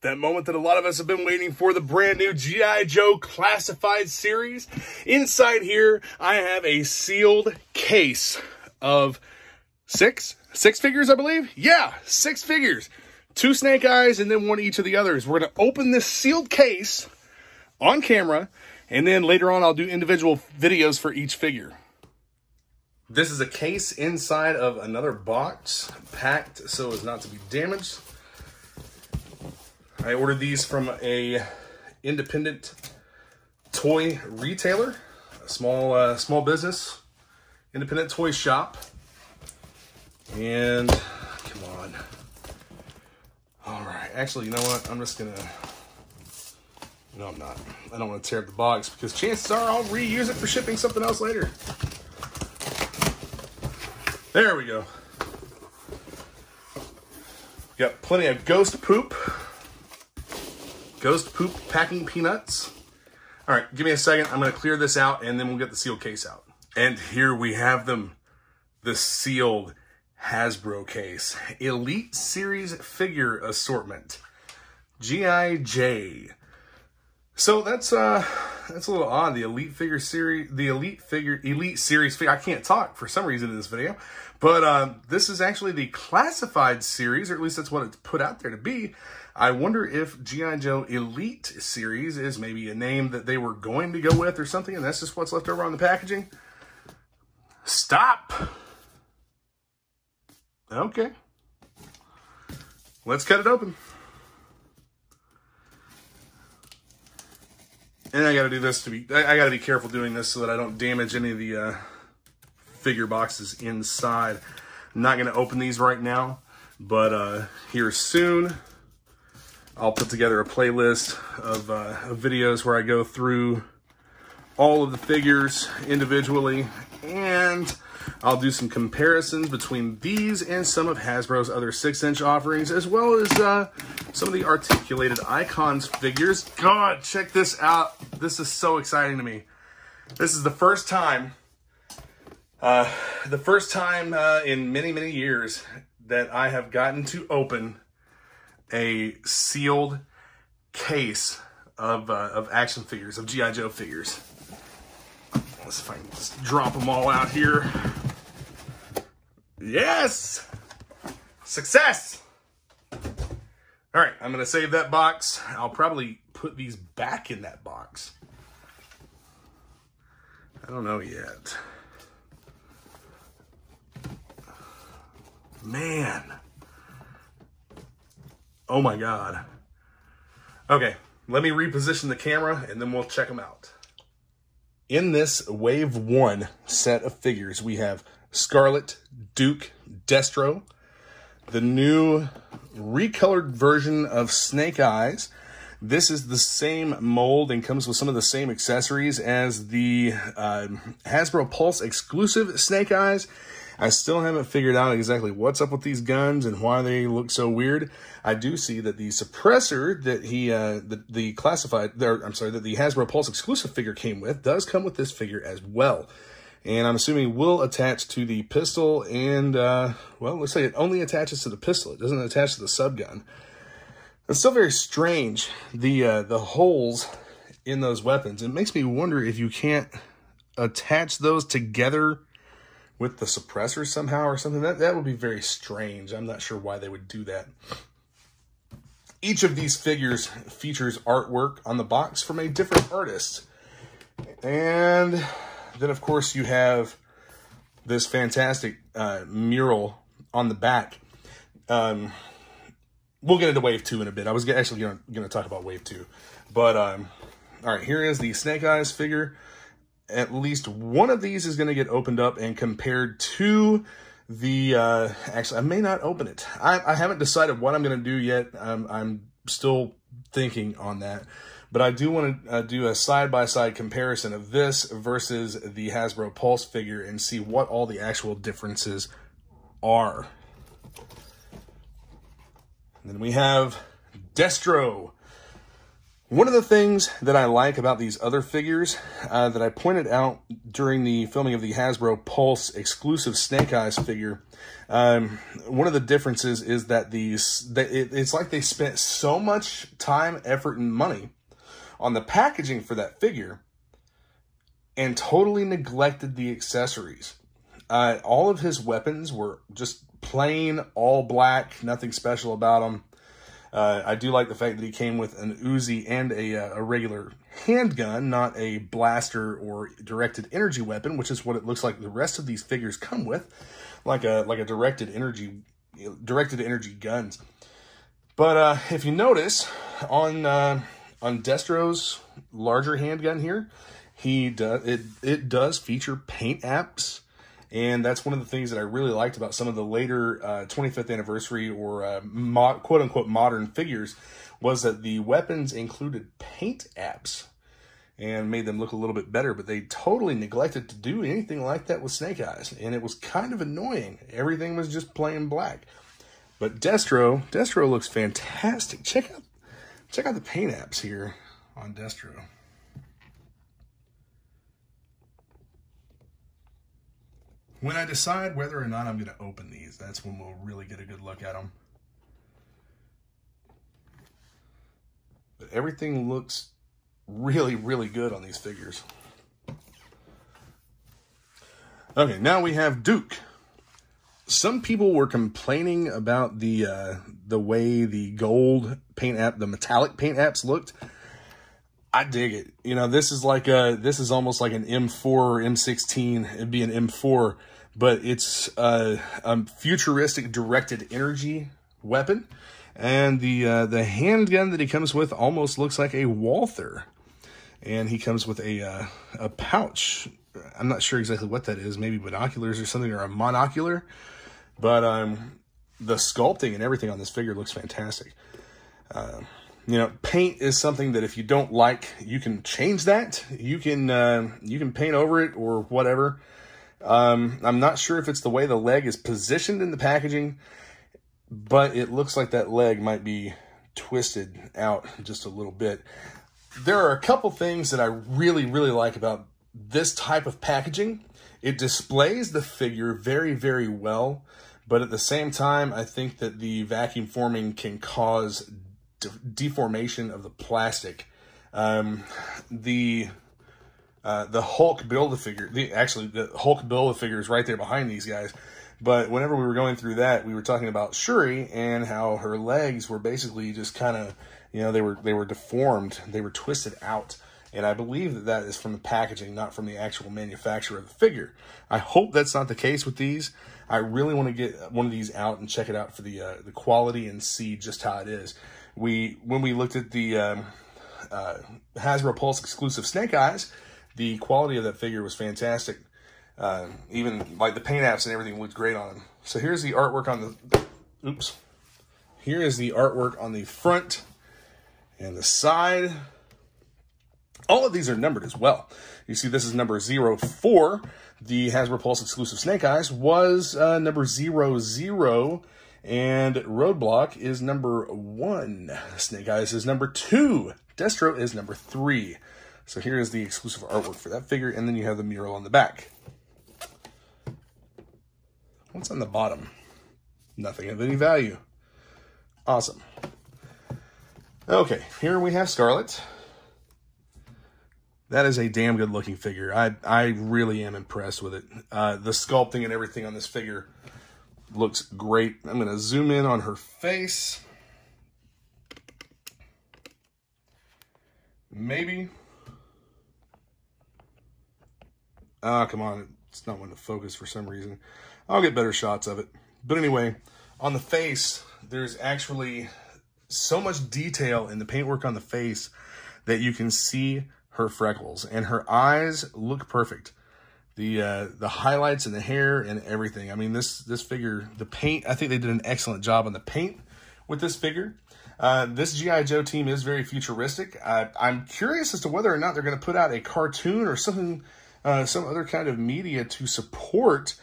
that moment that a lot of us have been waiting for, the brand new G.I. Joe Classified series. Inside here, I have a sealed case of six, six figures, I believe. Yeah, six figures. Two Snake Eyes and then one each of the others. We're going to open this sealed case on camera, and then later on I'll do individual videos for each figure. This is a case inside of another box, packed so as not to be damaged. I ordered these from a independent toy retailer, a small uh, small business, independent toy shop. And come on. All right, actually, you know what? I'm just gonna. No, I'm not. I don't want to tear up the box because chances are I'll reuse it for shipping something else later. There we go. Got plenty of ghost poop. Ghost poop packing peanuts. All right, give me a second. I'm going to clear this out and then we'll get the sealed case out. And here we have them. The sealed Hasbro case. Elite Series figure assortment. G.I.J. So that's uh that's a little odd. The Elite figure series, the Elite figure, Elite series figure. I can't talk for some reason in this video, but uh, this is actually the classified series, or at least that's what it's put out there to be. I wonder if G.I. Joe Elite series is maybe a name that they were going to go with or something, and that's just what's left over on the packaging. Stop. Okay. Let's cut it open. And I got to do this to be, I, I got to be careful doing this so that I don't damage any of the uh, figure boxes inside. I'm not to open these right now, but uh, here soon, I'll put together a playlist of, uh, of videos where I go through all of the figures individually and I'll do some comparisons between these and some of Hasbro's other 6-inch offerings, as well as uh, some of the articulated Icons figures. God, check this out. This is so exciting to me. This is the first time, uh, the first time uh, in many, many years that I have gotten to open a sealed case of, uh, of action figures, of G.I. Joe figures. Let's can just drop them all out here. Yes! Success! All right, I'm going to save that box. I'll probably put these back in that box. I don't know yet. Man. Oh my God. Okay, let me reposition the camera and then we'll check them out. In this Wave 1 set of figures, we have Scarlett, Duke, Destro, the new recolored version of Snake Eyes. This is the same mold and comes with some of the same accessories as the uh, Hasbro Pulse exclusive Snake Eyes. I still haven't figured out exactly what's up with these guns and why they look so weird. I do see that the suppressor that he, uh, the, the classified, there, I'm sorry, that the Hasbro Pulse exclusive figure came with does come with this figure as well. And I'm assuming will attach to the pistol and, uh, well, let's say it only attaches to the pistol. It doesn't attach to the subgun. It's still very strange, the, uh, the holes in those weapons. It makes me wonder if you can't attach those together with the suppressor somehow or something. That, that would be very strange. I'm not sure why they would do that. Each of these figures features artwork on the box from a different artist. And then, of course, you have this fantastic uh, mural on the back. Um, we'll get into Wave 2 in a bit. I was actually going to talk about Wave 2. But, um, all right, here is the Snake Eyes figure at least one of these is going to get opened up and compared to the, uh, actually, I may not open it. I, I haven't decided what I'm going to do yet. I'm, I'm still thinking on that. But I do want to uh, do a side-by-side -side comparison of this versus the Hasbro Pulse figure and see what all the actual differences are. And then we have Destro. One of the things that I like about these other figures uh, that I pointed out during the filming of the Hasbro Pulse exclusive Snake Eyes figure, um, one of the differences is that these, it, it's like they spent so much time, effort, and money on the packaging for that figure and totally neglected the accessories. Uh, all of his weapons were just plain all black, nothing special about them. Uh, I do like the fact that he came with an Uzi and a, uh, a regular handgun, not a blaster or directed energy weapon, which is what it looks like the rest of these figures come with, like a like a directed energy directed energy guns. But uh, if you notice on uh, on Destro's larger handgun here, he does it it does feature paint apps and that's one of the things that I really liked about some of the later uh, 25th anniversary or uh, mo- quote unquote modern figures was that the weapons included paint apps and made them look a little bit better, but they totally neglected to do anything like that with Snake Eyes, and it was kind of annoying. Everything was just plain black. But Destro, Destro looks fantastic. Check out, check out the paint apps here on Destro. When I decide whether or not I'm going to open these, that's when we'll really get a good look at them. But everything looks really, really good on these figures. Okay, now we have Duke. Some people were complaining about the uh, the way the gold paint app, the metallic paint apps looked. I dig it. You know, this is like a, this is almost like an M4 or M16. It'd be an M4, but it's a, a futuristic directed energy weapon. And the uh, the handgun that he comes with almost looks like a Walther. And he comes with a uh, a pouch. I'm not sure exactly what that is. Maybe binoculars or something, or a monocular. But um, the sculpting and everything on this figure looks fantastic. Uh, you know, paint is something that if you don't like, you can change that. You can uh, you can paint over it or whatever. Um, I'm not sure if it's the way the leg is positioned in the packaging, but it looks like that leg might be twisted out just a little bit. There are a couple things that I really, really like about this type of packaging. It displays the figure very, very well, but at the same time, I think that the vacuum forming can cause de deformation of the plastic. Um, the uh, the Hulk Build-A-Figure, the actually the Hulk Build-A-Figure is right there behind these guys. But whenever we were going through that, we were talking about Shuri and how her legs were basically just kind of, you know, they were they were deformed, they were twisted out. And I believe that that is from the packaging, not from the actual manufacturer of the figure. I hope that's not the case with these. I really want to get one of these out and check it out for the uh, the quality and see just how it is we when we looked at the um, uh, Hasbro Pulse exclusive Snake Eyes, the quality of that figure was fantastic. Uh, even like the paint apps and everything looked great on him. So here's the artwork on the, oops. Here is the artwork on the front and the side. All of these are numbered as well. You see this is number 04. The Hasbro Pulse exclusive Snake Eyes was uh, number 00 and Roadblock is number one. Snake Eyes is number two. Destro is number three. So here is the exclusive artwork for that figure, and then you have the mural on the back. What's on the bottom? Nothing of any value. Awesome. Okay, here we have Scarlett. That is a damn good looking figure. I, I really am impressed with it. Uh, the sculpting and everything on this figure looks great. I'm going to zoom in on her face. Maybe. Ah, come on. It's not one to focus for some reason. I'll get better shots of it. But anyway, on the face, there's actually so much detail in the paintwork on the face that you can see her freckles. And her eyes look perfect the uh, the highlights and the hair and everything. I mean, this this figure, the paint. I think they did an excellent job on the paint with this figure. Uh, this GI Joe team is very futuristic. I, I'm curious as to whether or not they're going to put out a cartoon or something, uh, some other kind of media to support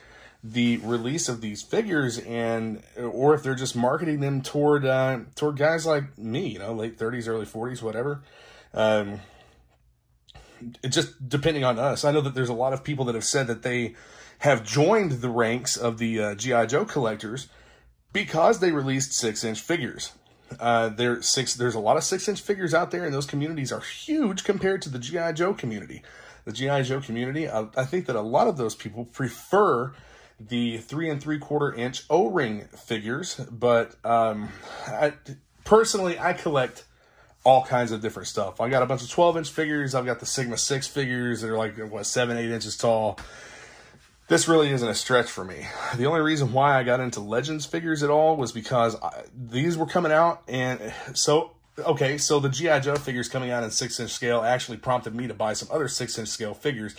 the release of these figures, and or if they're just marketing them toward uh, toward guys like me, you know, late 30s, early 40s, whatever. Um, just depending on us. I know that there's a lot of people that have said that they have joined the ranks of the uh, GI Joe collectors because they released six inch figures. Uh, there six. There's a lot of six inch figures out there, and those communities are huge compared to the GI Joe community. The GI Joe community, I, I think that a lot of those people prefer the three and three quarter inch O ring figures, but um, I, personally, I collect all kinds of different stuff. I got a bunch of 12 inch figures. I've got the Sigma 6 figures that are like, what, 7, 8 inches tall. This really isn't a stretch for me. The only reason why I got into Legends figures at all was because I, these were coming out. And so, okay, so the G.I. Joe figures coming out in 6 inch scale actually prompted me to buy some other 6 inch scale figures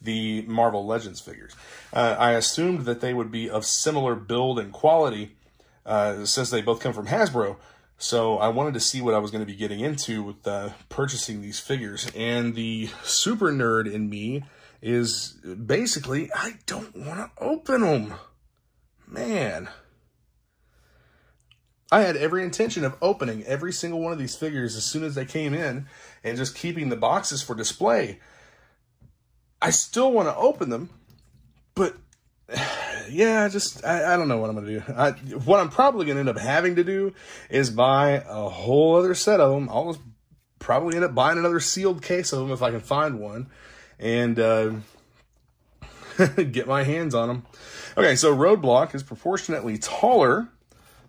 the Marvel Legends figures. Uh, I assumed that they would be of similar build and quality uh, since they both come from Hasbro. So I wanted to see what I was going to be getting into with uh, purchasing these figures. And the super nerd in me is basically, I don't want to open them. Man. I had every intention of opening every single one of these figures as soon as they came in and just keeping the boxes for display. I still want to open them, but yeah, just I, I don't know what I'm gonna do. I, what I'm probably gonna end up having to do is buy a whole other set of them. I'll probably end up buying another sealed case of them if I can find one, and uh, get my hands on them. Okay, so Roadblock is proportionately taller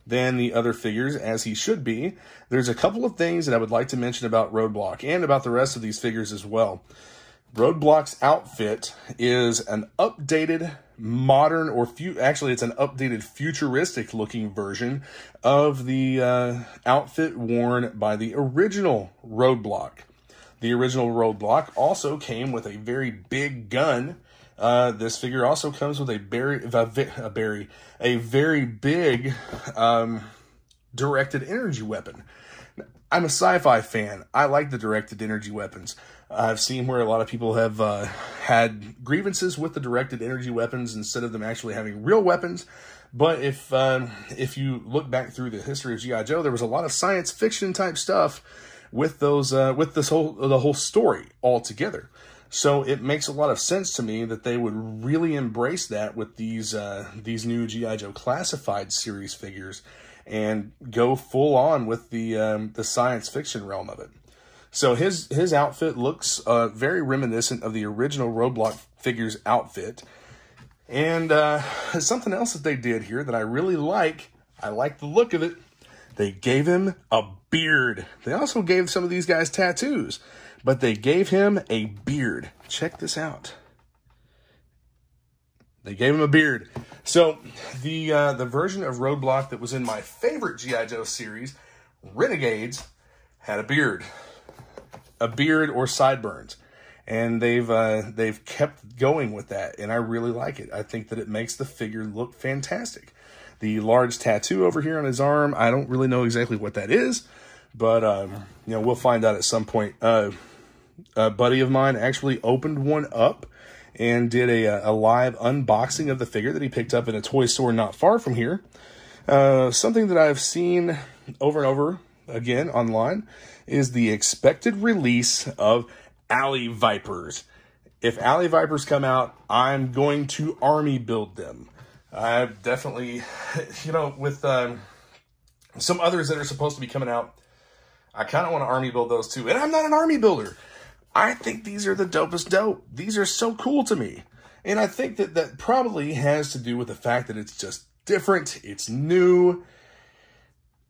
than the other figures, as he should be. There's a couple of things that I would like to mention about Roadblock and about the rest of these figures as well. Roadblock's outfit is an updated, modern, or fu- actually, it's an updated, futuristic looking version of the uh, outfit worn by the original Roadblock. The original Roadblock also came with a very big gun. Uh, this figure also comes with a very, a, very, a very big um, directed energy weapon. I'm a sci-fi fan. I like the directed energy weapons. I've seen where a lot of people have uh, had grievances with the directed energy weapons instead of them actually having real weapons. But if um, if you look back through the history of GI Joe, there was a lot of science fiction type stuff with those uh, with this whole the whole story altogether. So it makes a lot of sense to me that they would really embrace that with these uh, these new GI Joe classified series figures and go full on with the um, the science fiction realm of it. So his his outfit looks uh, very reminiscent of the original Roadblock figures outfit. And uh, something else that they did here that I really like, I like the look of it. They gave him a beard. They also gave some of these guys tattoos, but they gave him a beard. Check this out. They gave him a beard. So the uh, the version of Roadblock that was in my favorite GI Joe series, Renegades, had a beard a beard or sideburns. And they've uh, they've kept going with that, and I really like it. I think that it makes the figure look fantastic. The large tattoo over here on his arm, I don't really know exactly what that is, but um, you know we'll find out at some point. Uh, a buddy of mine actually opened one up and did a, a live unboxing of the figure that he picked up in a toy store not far from here. Uh, something that I've seen over and over again online is the expected release of Alley Vipers. If Alley Vipers come out, I'm going to army build them. I've definitely, you know, with um, some others that are supposed to be coming out, I kind of want to army build those too. And I'm not an army builder. I think these are the dopest dope. These are so cool to me. And I think that that probably has to do with the fact that it's just different, it's new,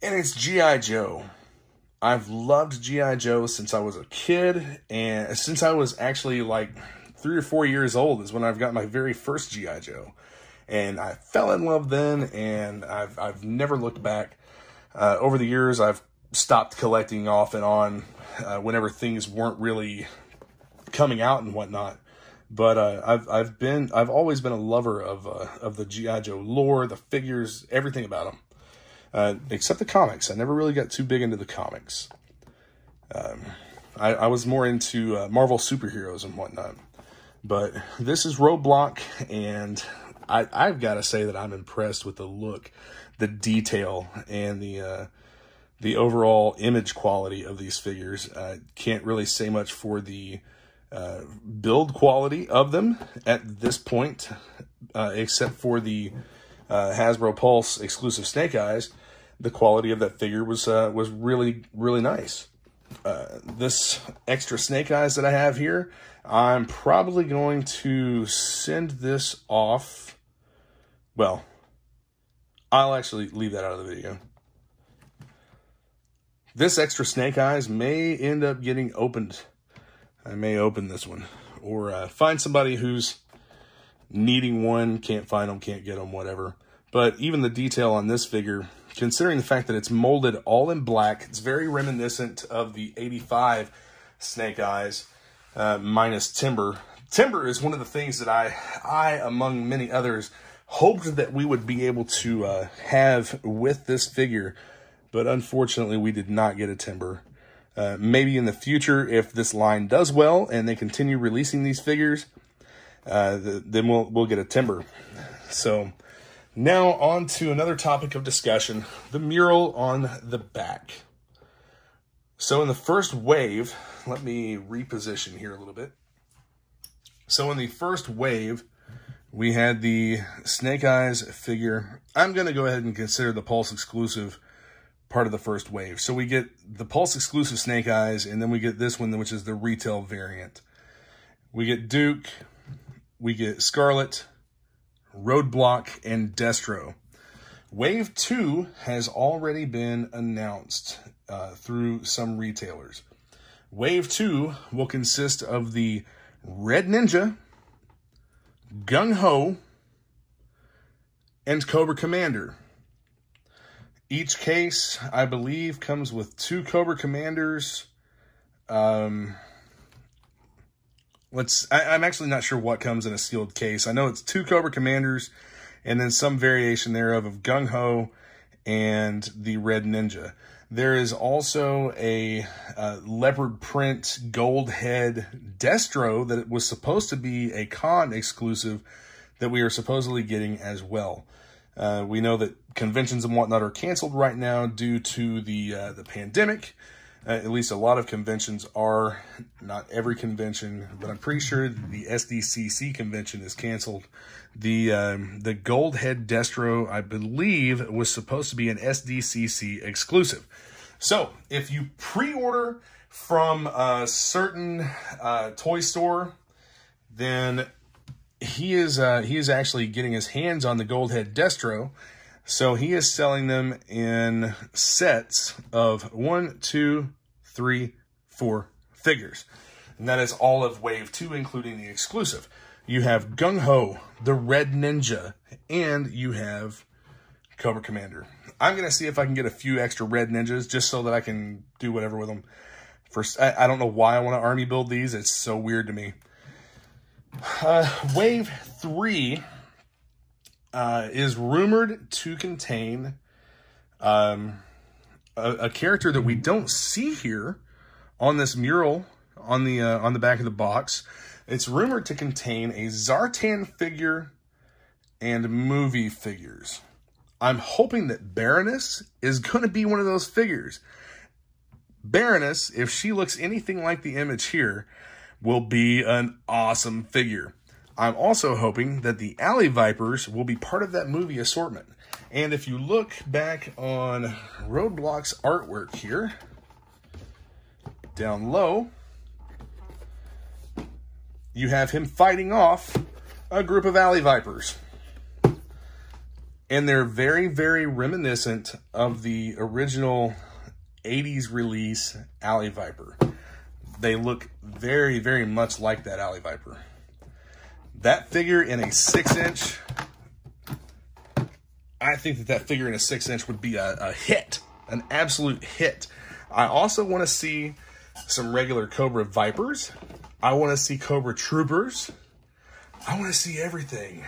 and it's G.I. Joe. I've loved G.I. Joe since I was a kid, and since I was actually like three or four years old is when I've got my very first G.I. Joe. And I fell in love then, and I've, I've never looked back. Uh, over the years, I've stopped collecting off and on uh, whenever things weren't really coming out and whatnot. But uh, I've I've been I've always been a lover of uh, of the GI Joe lore, the figures, everything about them uh, except the comics. I never really got too big into the comics. Um, I, I, was more into uh, Marvel superheroes and whatnot. But this is Roadblock, and I, I've got to say that I'm impressed with the look, the detail, and the uh, the overall image quality of these figures. Uh, can't really say much for the uh, build quality of them at this point, uh, except for the uh, Hasbro Pulse exclusive Snake Eyes. The quality of that figure was uh, was really really nice. Uh, this extra Snake Eyes that I have here, I'm probably going to send this off. Well, I'll actually leave that out of the video. This extra snake eyes may end up getting opened. I may open this one or uh, find somebody who's needing one, can't find them, can't get them, whatever. But even the detail on this figure, considering the fact that it's molded all in black, it's very reminiscent of the 85 Snake Eyes uh, minus Timber. Timber is one of the things that I, I among many others, hoped that we would be able to uh, have with this figure but unfortunately we did not get a timber. Uh, maybe in the future, if this line does well and they continue releasing these figures, uh, the, then we'll we'll get a timber. So now on to another topic of discussion: the mural on the back. So in the first wave, let me reposition here a little bit. So in the first wave, we had the Snake Eyes figure. I'm going to go ahead and consider the Pulse exclusive part of the first wave. So we get the Pulse exclusive Snake Eyes, and then we get this one, which is the retail variant. We get Duke, we get Scarlett, Roadblock, and Destro. Wave 2 has already been announced uh, through some retailers. Wave 2 will consist of the Red Ninja, Gung Ho, and Cobra Commander. Each case, I believe, comes with two Cobra Commanders. Um, let's. I, am actually not sure what comes in a sealed case. I know it's two Cobra Commanders, and then some variation thereof of Gung Ho and the Red Ninja. There is also a uh, leopard print gold head Destro that was supposed to be a con exclusive that we are supposedly getting as well. Uh, we know that conventions and whatnot are canceled right now due to the uh, the pandemic. Uh, at least a lot of conventions are. Not every convention, but I'm pretty sure the SDCC convention is canceled. The um, the Gold Head Destro, I believe, was supposed to be an SDCC exclusive. So if you pre-order from a certain uh, toy store, then he is uh, he is actually getting his hands on the Goldhead Destro. So he is selling them in sets of one, two, three, four figures. And that is all of Wave 2, including the exclusive. You have Gung Ho, the Red Ninja, and you have Cobra Commander. I'm going to see if I can get a few extra Red Ninjas just so that I can do whatever with them. First, I, I don't know why I want to army build these. It's so weird to me. Uh, wave 3 uh, is rumored to contain um, a, a, character that we don't see here on this mural on the uh, on the back of the box. It's rumored to contain a Zartan figure and movie figures. I'm hoping that Baroness is going to be one of those figures. Baroness, if she looks anything like the image here, will be an awesome figure. I'm also hoping that the Alley Vipers will be part of that movie assortment. And if you look back on Roadblock's artwork here, down low, you have him fighting off a group of Alley Vipers. And they're very, very reminiscent of the original 80s release Alley Viper they look very, very much like that Alley Viper. That figure in a six inch, I think that that figure in a six inch would be a, a hit, an absolute hit. I also want to see some regular Cobra Vipers. I want to see Cobra Troopers. I want to see everything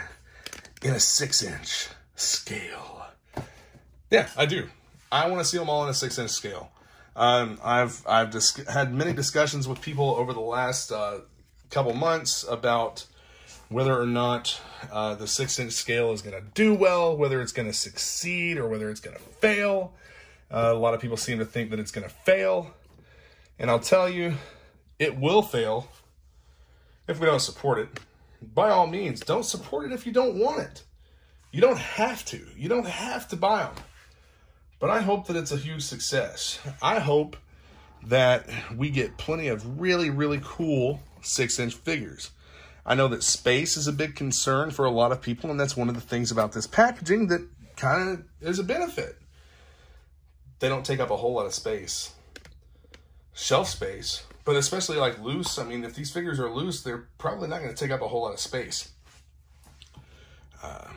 in a six inch scale. Yeah, I do. I want to see them all in a six inch scale. Um, I've I've had many discussions with people over the last uh, couple months about whether or not uh, the six inch scale is going to do well, whether it's going to succeed, or whether it's going to fail. Uh, a lot of people seem to think that it's going to fail. And I'll tell you, it will fail if we don't support it. By all means, don't support it if you don't want it. You don't have to. You don't have to buy them. But I hope that it's a huge success. I hope that we get plenty of really, really cool six inch figures. I know that space is a big concern for a lot of people, and that's one of the things about this packaging that kind of is a benefit. They don't take up a whole lot of space, shelf space, but especially like loose. I mean, if these figures are loose, they're probably not going to take up a whole lot of space. Uh,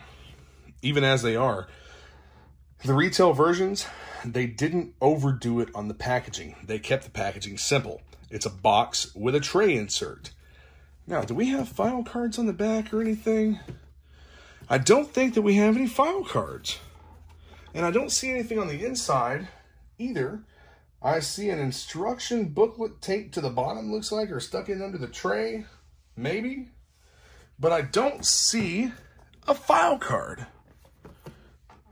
even as they are, the retail versions, they didn't overdo it on the packaging. They kept the packaging simple. It's a box with a tray insert. Now, do we have file cards on the back or anything? I don't think that we have any file cards. And I don't see anything on the inside either. I see an instruction booklet taped to the bottom, looks like, or stuck in under the tray, maybe. But I don't see a file card.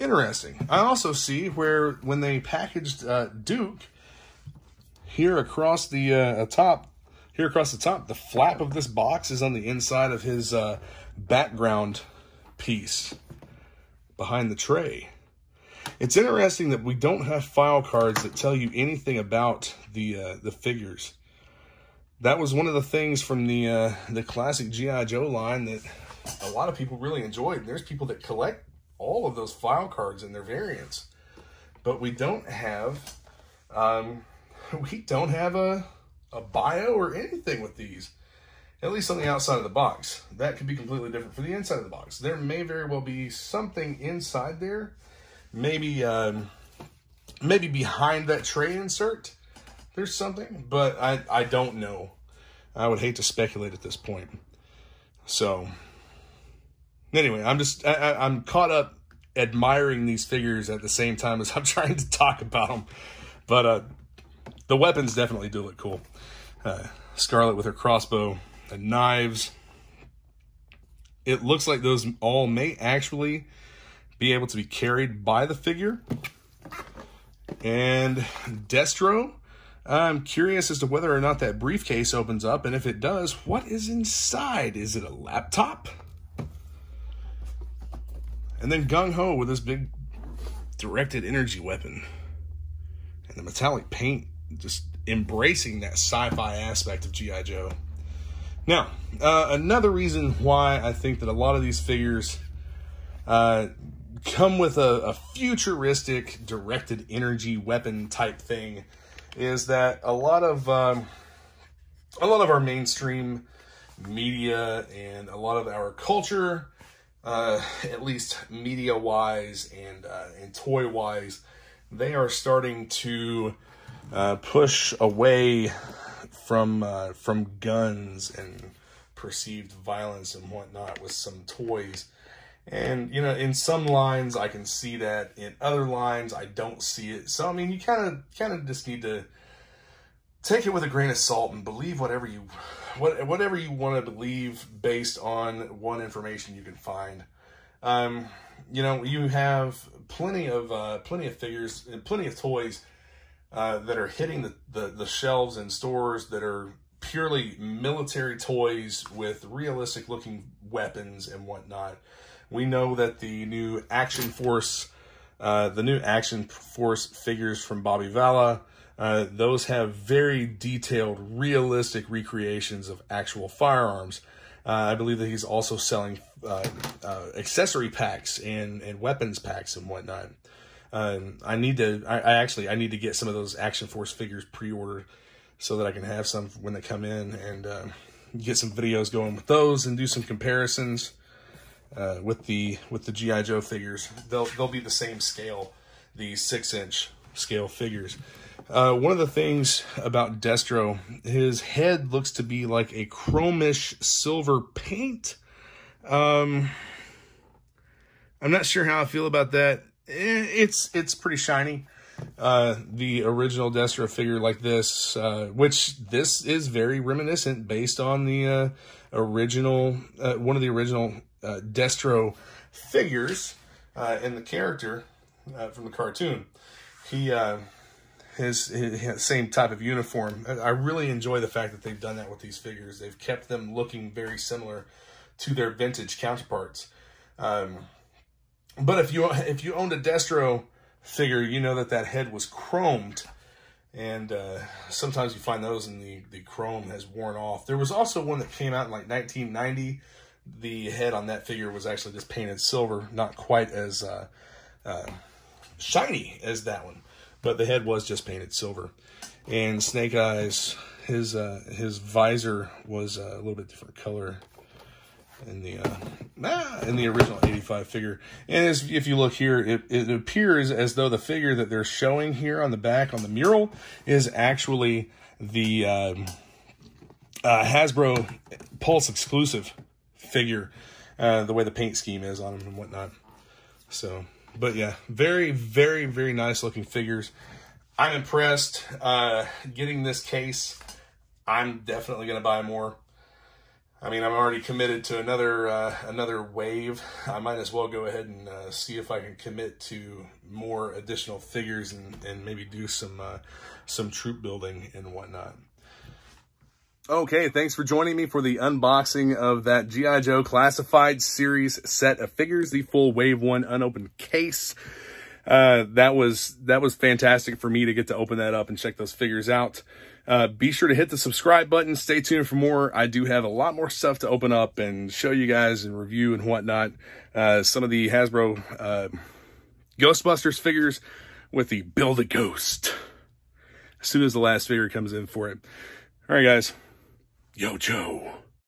Interesting. I also see where when they packaged uh, Duke, here across the uh, top, here across the top, the flap of this box is on the inside of his uh, background piece behind the tray. It's interesting that we don't have file cards that tell you anything about the uh, the figures. That was one of the things from the uh, the classic GI Joe line that a lot of people really enjoyed. There's people that collect all of those file cards and their variants, but we don't have um, we don't have a a bio or anything with these. At least on the outside of the box. That could be completely different for the inside of the box. There may very well be something inside there. Maybe um, maybe behind that tray insert, there's something, but I, I don't know. I would hate to speculate at this point. So, anyway, I'm just, I, I'm caught up admiring these figures at the same time as I'm trying to talk about them. But uh, the weapons definitely do look cool. Uh, Scarlett with her crossbow and knives. It looks like those all may actually be able to be carried by the figure. And Destro, I'm curious as to whether or not that briefcase opens up, and if it does, what is inside? Is it a laptop? And then Gung Ho with this big directed energy weapon. And the metallic paint just embracing that sci-fi aspect of G.I. Joe. Now, uh, another reason why I think that a lot of these figures uh, come with a, a, futuristic directed energy weapon type thing is that a lot of um, a lot of our mainstream media and a lot of our culture, uh, at least media wise and uh, and toy wise, they are starting to uh, push away from uh, from guns and perceived violence and whatnot with some toys. And you know, in some lines I can see that. In other lines I don't see it. So I mean, you kind of kind of just need to take it with a grain of salt and believe whatever you what whatever you want to believe based on what information you can find. Um, you know, you have plenty of uh, plenty of figures and plenty of toys uh, that are hitting the, the, the shelves in stores that are purely military toys with realistic looking weapons and whatnot. We know that the new Action Force, uh, the new Action Force figures from Bobby Valla, uh, those have very detailed, realistic recreations of actual firearms. Uh, I believe that he's also selling uh, uh, accessory packs and, and weapons packs and whatnot. Um, I need to. I, I, actually I need to get some of those Action Force figures pre-ordered so that I can have some when they come in and uh, get some videos going with those and do some comparisons uh, with the with the GI Joe figures. They'll they'll be the same scale, the six inch scale figures. Uh, one of the things about Destro, his head looks to be like a chromish silver paint. Um, I'm not sure how I feel about that. Eh, it's it's pretty shiny. Uh, the original Destro figure like this, uh, which this is very reminiscent based on the uh, original, uh, one of the original uh, Destro figures uh, in the character from the cartoon. he, uh, his, his, same type of uniform. I really enjoy the fact that they've done that with these figures. They've kept them looking very similar to their vintage counterparts. Um, but if you if you owned a Destro figure, you know that that head was chromed, and uh, sometimes you find those and the the chrome has worn off. There was also one that came out in like 1990. The head on that figure was actually just painted silver, not quite as uh, uh, shiny as that one but the head was just painted silver. And Snake Eyes, his uh, his visor was a little bit different color in the uh, ah, in the original 85 figure. And as, if you look here, it, it appears as though the figure that they're showing here on the back on the mural is actually the um, uh, Hasbro Pulse exclusive figure, uh, the way the paint scheme is on them and whatnot. So but yeah, very, very, very nice looking figures. I'm impressed. Uh, getting this case, I'm definitely going to buy more. I mean, I'm already committed to another uh, another wave. I might as well go ahead and uh, see if I can commit to more additional figures and, and maybe do some uh, some troop building and whatnot. Okay, thanks for joining me for the unboxing of that G.I. Joe Classified Series set of figures, the full Wave 1 unopened case. Uh, that was that was fantastic for me to get to open that up and check those figures out. Uh, be sure to hit the subscribe button. Stay tuned for more. I do have a lot more stuff to open up and show you guys and review and whatnot. Uh, some of the Hasbro uh, Ghostbusters figures with the Build a Ghost. As soon as the last figure comes in for it. All right, guys. Yo, Joe.